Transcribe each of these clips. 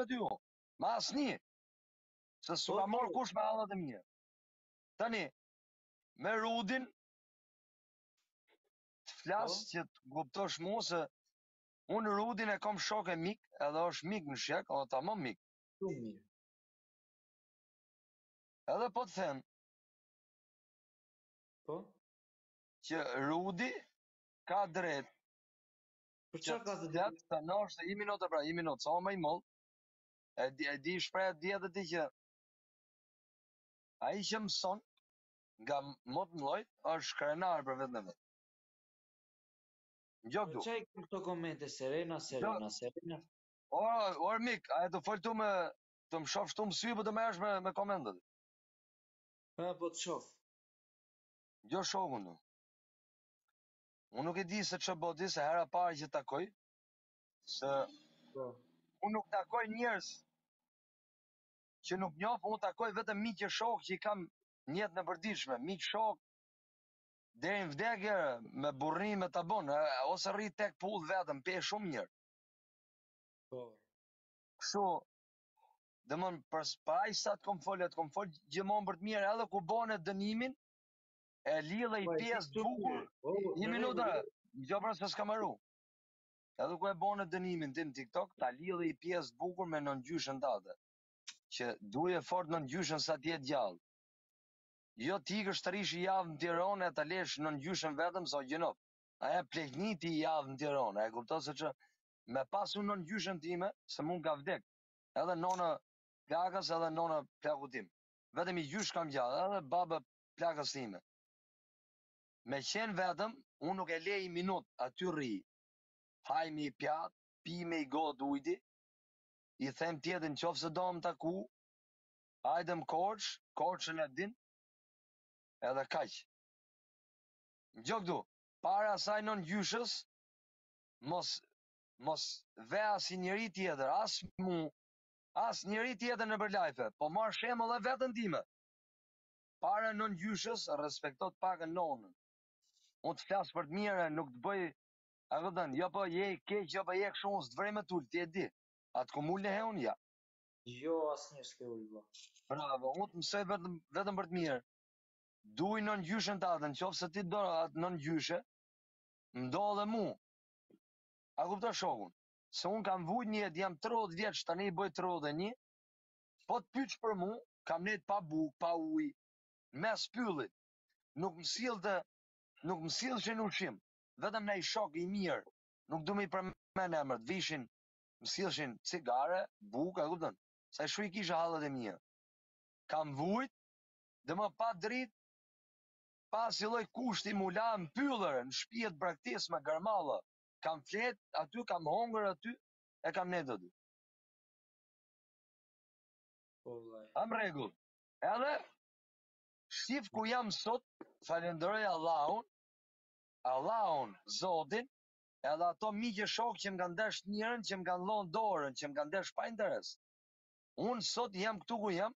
me dy, ma asnjë. Se s'u ka marrë kush me hallet e mia. Tani, me Rudin, të flas, po, që të kuptosh mu se unë Rudin e kom shok e mik, edhe është mik në shekull, e kam mik. Shumë mirë. Edhe po të them, po? që Rudi ka të drejtë Për çfarë ka të drejtë? Sa në është një minutë pra, një minutë, sa ma morr. E di, e di shprehjen edhe ti që ai që mëson nga më të mdhojt është krenar për veten e vet. Ngjo këtu. Ç'janë këto komente Serena, Serena, Serena. O, or mik, a je tu fol, ti me të më shofsh mu në sy apo të merresh me me komentet. Hë, po të shof. Ngjo shoku. Unë nuk e di se ç'o bo ti, se hera e parë që takoj, se po. unë nuk takoj njerëz që nuk njoh, po unë takoj vetëm miq e shokë që i kam në jetën e përditshme, miq shokë, deri në vdekje me burri me tabon, ose rri te shpia vetëm, pa shumë njerëz. Po. Kështu, domethënë për, për aq sa të kom folë, të kom folë gjithmonë për të mirë, edhe ku bone dënimin, E le një, po, pjesë të bukur. Po, një minutë, ngjo prapë se s'kam maru. Edhe ku e bone dënimin ti në TikTok, ta le një pjesë të bukur me nëngjyshën tate. Që duje fort nëngjyshën sa të jetë gjallë. Jo ti kështu të rrish i javë në Tirone e ta lesh nëngjyshën vetëm, se gjynah. Ajo plakë, rri ti i javë në Tirone. E kupto se ça, me pas unë nëngjyshën time, se mu më ka vdek. Edhe nona e plakës edhe nona e plakut tim. Vetëm i gjysh kam gjallë, edhe baba plakës time. Me qenë vetëm, unë nuk e lej i minut, aty rri. Ha me i pjatë, pi me i gotë uji, i them tjetrit në qoftë se do me më taku, hajde në Korçë, Korçën e din, edhe kaq. Ngjo këtu, para asaj nëngjyshës, mos, mos ve asnjë njeri tjetër, as mu, as njeri tjetër nëpër lajve, po marr shembull veten time. Para nëngjyshës respekto të paktën nonën. Unë të flas për të mirën, nuk të bëj a kupton, jo po je i keq, jo po je kështu, unë s'vij me të ul, ti e di. A të kom ul naj her unë? Ja. Jo asnjëherë s'ke ul vlla. Bravo, unë të mësoj vetëm vetëm për të mirë. Duj nëngjyshen tate, se në qoftë se ti do atë nëngjyshe, më do edhe mu. A kupton shoku? Se unë kam vujt një jetë, jam tridhjetë vjeç, tani i bëj tridhjetë e një, Po të pyç për mu, kam nejt pa bukë, pa ujë, mes pyllit. Nuk më sillte, nuk më sillshin ushqim, vetëm naj shok i mirë, nuk du me i përmend emrat, vishin, më sillshin cigare, bukë, e kupton? Se ashtu i kisha hallet e mia. Kam vujt, domon pa dritë, pa asnjë lloj kushti mu la në pyllër, në shpi të braktisme gërmalla. Kam flet aty, kam hongër aty, kam nejt aty. Jam rregull. Edhe shif ku jam sot, falënderoj Allahun, Allahun, Zotin, edhe ato miq e shokë që më kanë dashtë të mirën, që më kanë dhënë dorën, që më kanë dashtë pa interes. Unë sot jam këtu ku jam,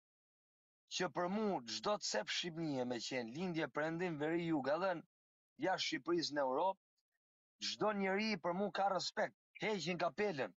që për mu çdo cep shqipnie me qenë lindje, perëndim, veri, jug, edhe jashtë Shqipërisë në Europë, çdo njeri për mu ka respekt, heqin kapelen,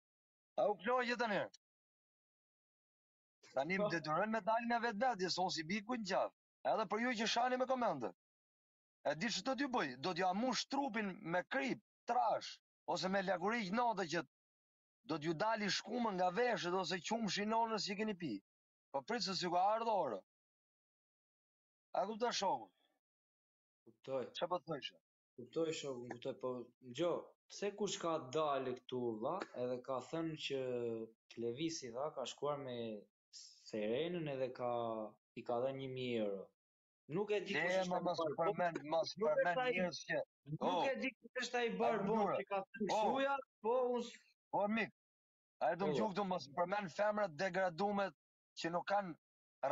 A u plohë që të një? Ta një më detyrën me dalë nga vetvetja, se unë si biku në gjavë. Edhe për ju që shani me komente. E di që do t'ju bëj, do t'ju mbush trupin me krip trash, ose me lakuriq nate që do t'ju dali shkuma nga veshët ose qumshi i nonës që keni pi. Po prit se s'ka ardhë ora. A ku të shokë? Kuptoj. Që po të thëshë? Kuptoj shoku, kuptoj, po ngjo, pse kush ka dalë këtu vlla, edhe ka thënë që Klevisi vlla ka shkuar me Serenën edhe ka i ka dhënë 1000 euro. Nuk e di kush është ai barbon. Nuk përmend, mos përmend njerëz që nuk e di kush është ai barbon që ka thënë ashtu ja, po unë Po mik, ai do gjugë të mos përmend femrat e degradume që nuk kanë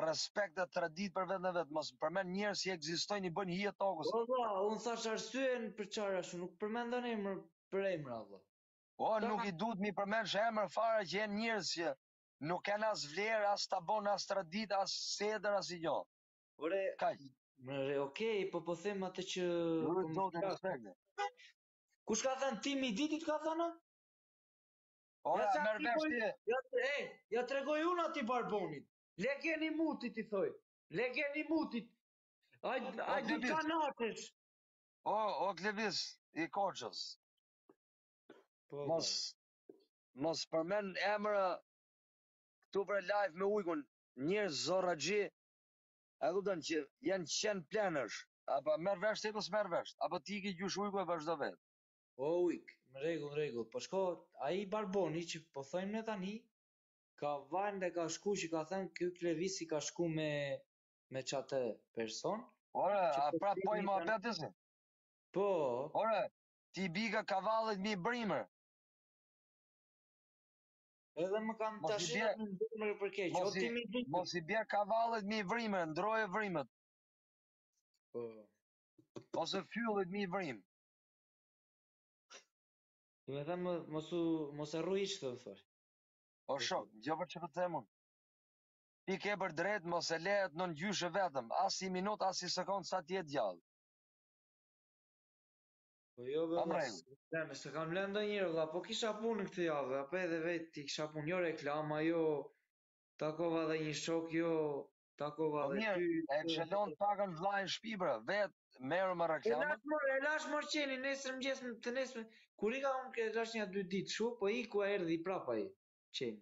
respekt dhe traditë për veten e vet, mos përmend njerëz që ekzistojnë i bëjnë hije tokës. O vlla, unë thash arsyen për çfarë ashtu, nuk përmenda emër për emra vlla. O nuk duhet mi përmensh emër fare që jan njerëz që nuk kan as vlerë as tabon as traditë as sedër asnjë Ore kaq Ore ok po po them atë që Kush ka thënë Timi Didit ka thënë? Ore, a merr vesh ti. Ja, e, ja tregoj unë ati barbonit. Legen i mutit, i thoj. Legen i mutit. Aj, aj, dy kanatës. O, o, Klevis, i koqës. Po, mos, mos përmen emra këtu përpara live me ujkun. Njerëz zorraxhi, e kupton që janë qenë plehrash. Apo merr vesh ti, apo s'merr vesh. Apo ti ke gjysh ujku e vazhdo vetë. O ujk, në rregull, në rregull, po shiko, ai barboni që po thojmë ne tani, ka vajt dhe ka shku që ka thënë ky Klevisi ka shku me me atë person, Ore, që a po prap po i flimin tani. muhabet ese? Po, Ore, ti i bike kavallit më një vrimë. edhe më ka Mos i tash bje- edhe në zemër për keq. O mos i- ti mi bik. Mos i bjer kavallit më një vrimë, ndroje vrimët, Po. ose fyllit më një vrimë. Do me thënë më- mos u mos e rruaj hiç fare. O shok, dëgjo për çfarë po të them unë. Ti ke për detyrë mos e le atë gjyshe vetëm, as një minutë as një sekondë sa të jetë gjallë. Po jo be vlla, s'kam s'kam lënë ndonjëherë vlla, po kisha punë në këtë javë, apo edhe vetë kisha punë, jo reklama, jo takova edhe një shok, jo Takova po dhe mirë, ty. E çe lë pak vllain në shtëpi bre, vetë merru me reklamë. E lash më, e lash më qenin nesër mëngjes në nesër. Kur i ka unë e lashë një dy ditë kështu, po iku erdhi prapë ai qeni.